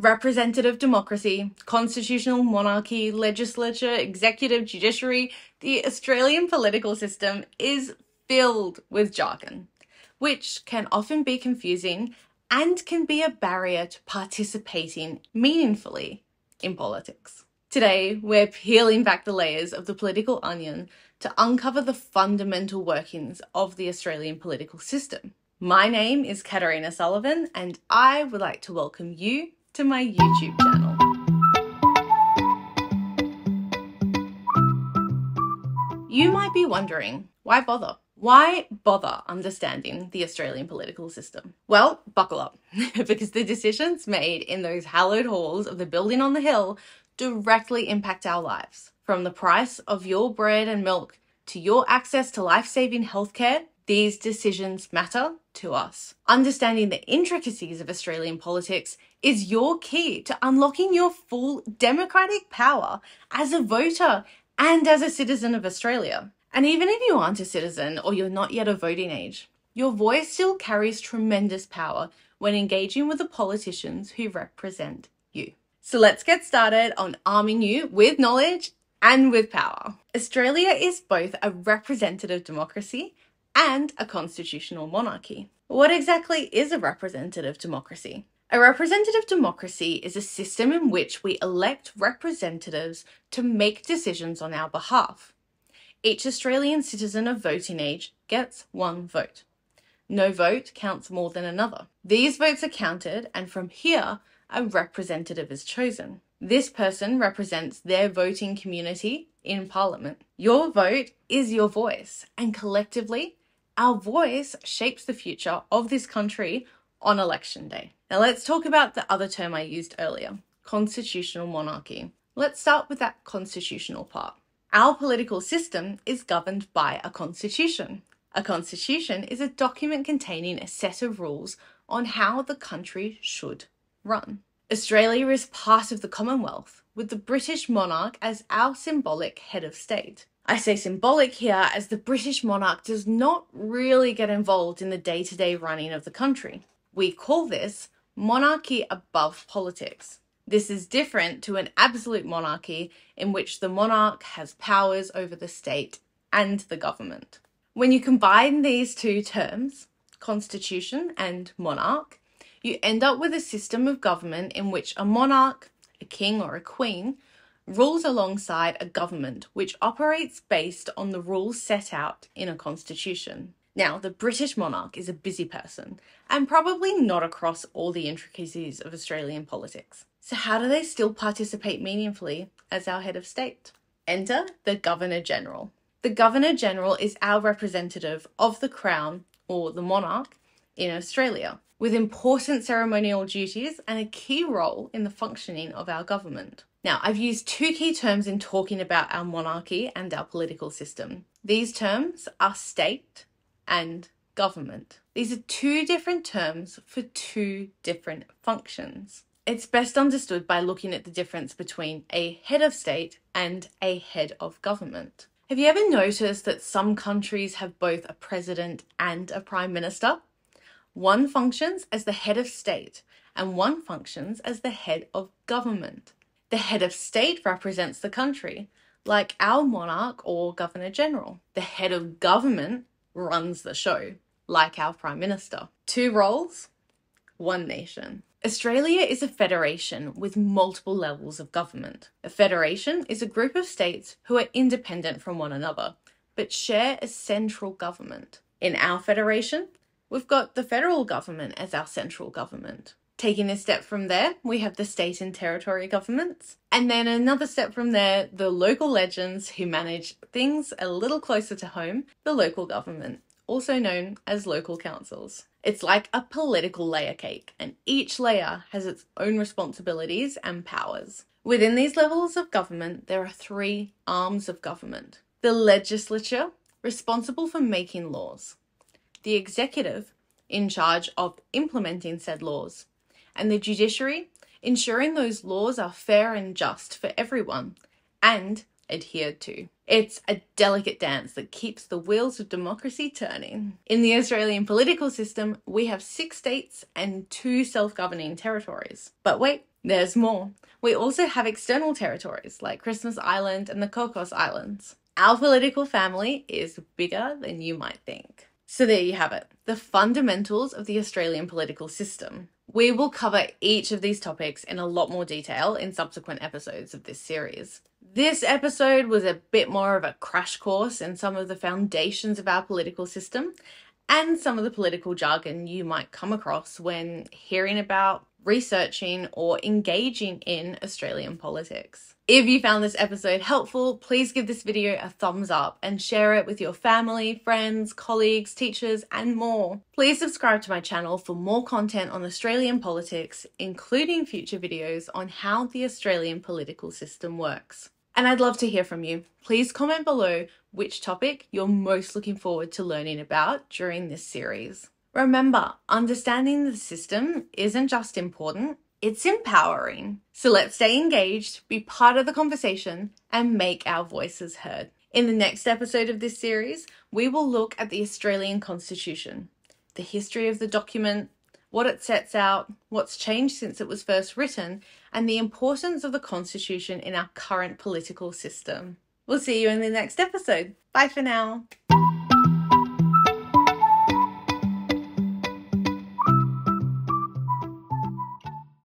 representative democracy, constitutional monarchy, legislature, executive, judiciary, the Australian political system is filled with jargon, which can often be confusing and can be a barrier to participating meaningfully in politics. Today, we're peeling back the layers of the political onion to uncover the fundamental workings of the Australian political system. My name is Caterina Sullivan, and I would like to welcome you to my YouTube channel. You might be wondering, why bother? Why bother understanding the Australian political system? Well, buckle up, because the decisions made in those hallowed halls of the building on the hill directly impact our lives. From the price of your bread and milk to your access to life saving healthcare, these decisions matter to us. Understanding the intricacies of Australian politics is your key to unlocking your full democratic power as a voter and as a citizen of Australia. And even if you aren't a citizen or you're not yet of voting age, your voice still carries tremendous power when engaging with the politicians who represent you. So let's get started on arming you with knowledge and with power. Australia is both a representative democracy and a constitutional monarchy. What exactly is a representative democracy? A representative democracy is a system in which we elect representatives to make decisions on our behalf. Each Australian citizen of voting age gets one vote. No vote counts more than another. These votes are counted, and from here, a representative is chosen. This person represents their voting community in Parliament. Your vote is your voice, and collectively, our voice shapes the future of this country on election day. Now let's talk about the other term I used earlier, constitutional monarchy. Let's start with that constitutional part. Our political system is governed by a constitution. A constitution is a document containing a set of rules on how the country should run. Australia is part of the Commonwealth, with the British monarch as our symbolic head of state. I say symbolic here as the British monarch does not really get involved in the day to day running of the country. We call this monarchy above politics. This is different to an absolute monarchy in which the monarch has powers over the state and the government. When you combine these two terms, constitution and monarch, you end up with a system of government in which a monarch, a king or a queen, rules alongside a government which operates based on the rules set out in a constitution. Now, the British monarch is a busy person and probably not across all the intricacies of Australian politics. So, how do they still participate meaningfully as our head of state? Enter the Governor General. The Governor General is our representative of the Crown or the monarch in Australia, with important ceremonial duties and a key role in the functioning of our government. Now, I've used two key terms in talking about our monarchy and our political system. These terms are state and government. These are two different terms for two different functions. It's best understood by looking at the difference between a head of state and a head of government. Have you ever noticed that some countries have both a president and a prime minister? One functions as the head of state and one functions as the head of government. The head of state represents the country, like our monarch or governor general. The head of government runs the show, like our Prime Minister. Two roles, one nation. Australia is a federation with multiple levels of government. A federation is a group of states who are independent from one another, but share a central government. In our federation, we've got the federal government as our central government. Taking a step from there, we have the state and territory governments. And then another step from there, the local legends who manage things a little closer to home, the local government, also known as local councils. It's like a political layer cake, and each layer has its own responsibilities and powers. Within these levels of government, there are three arms of government the legislature, responsible for making laws, the executive, in charge of implementing said laws, and the judiciary, ensuring those laws are fair and just for everyone and adhered to. It's a delicate dance that keeps the wheels of democracy turning. In the Australian political system, we have six states and two self governing territories. But wait, There's more. We also have external territories like Christmas Island and the Cocos Islands. Our political family is bigger than you might think. So there you have it, the fundamentals of the Australian political system. We will cover each of these topics in a lot more detail in subsequent episodes of this series. This episode was a bit more of a crash course in some of the foundations of our political system and some of the political jargon you might come across when hearing about, researching, or engaging in Australian politics. If you found this episode helpful, please give this video a thumbs up and share it with your family, friends, colleagues, teachers, and more. Please subscribe to my channel for more content on Australian politics, including future videos on how the Australian political system works. And I'd love to hear from you. Please comment below which topic you're most looking forward to learning about during this series. Remember, understanding the system isn't just important, it's empowering. So let's stay engaged, be part of the conversation, and make our voices heard. In the next episode of this series, we will look at the Australian Constitution, the history of the document, what it sets out, what's changed since it was first written, and the importance of the Constitution in our current political system. We'll see you in the next episode. Bye for now.